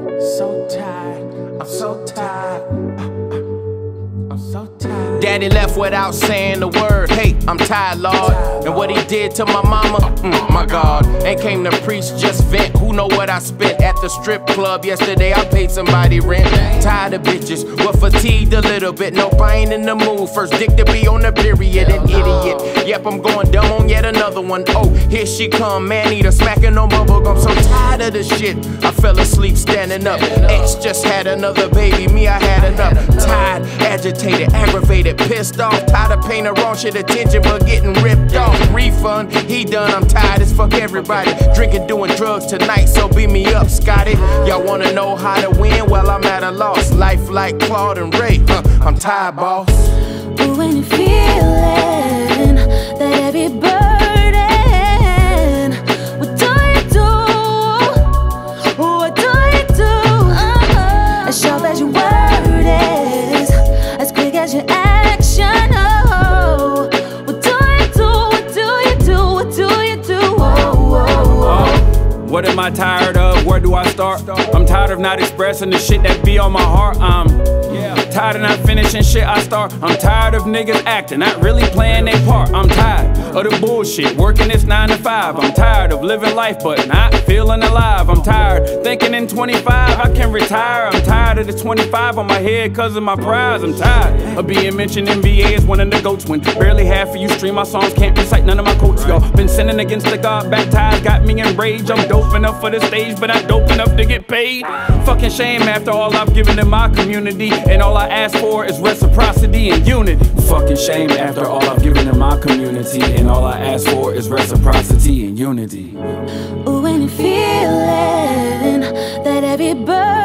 So tired, I'm so tired. I'm so tired. Daddy left without saying a word. Hey, I'm tired, Lord. And what he did to my mama, mm, my God. Ain't came to preach, just vent. Who know what I spent at the strip club yesterday? I paid somebody rent. Tired of bitches, well fatigued a little bit. No, I ain't in the mood. First dick to be on the period, an idiot. Yep, I'm going dumb on yet another one. Oh, here she come, man eater smacking on bubblegum. So of the shit. I fell asleep standing up. Ex just had another baby, me I had enough. Tired, agitated, aggravated, pissed off. Tired of paying the wrong shit attention, but getting ripped off. Refund, he done. I'm tired as fuck everybody. Drinking, doing drugs tonight, so beat me up, Scotty. Y'all wanna know how to win? Well, I'm at a loss. Life like Claude and Ray. Huh, I'm tired, boss. But when you feeling that heavy What am I tired of? Where do I start? I'm tired of not expressing the shit that be on my heart. Um. I'm tired of not finishing shit I start. I'm tired of niggas acting, not really playing their part. I'm tired of the bullshit, working this 9 to 5. I'm tired of living life but not feeling alive. I'm tired thinking in 25 I can retire. I'm tired of the 25 on my head cause of my prize. I'm tired of being mentioned in VA as one of the goats when barely half of you stream my songs, can't recite none of my quotes. Y'all been sinning against the God baptized, got me enraged. I'm dope enough for the stage, but not dope enough to get paid. Fucking shame after all I've given to my community, and all I ask for is reciprocity and unity. Fucking shame after all I've given to my community, and all I ask for is reciprocity and unity. When you feeling that heavy burden,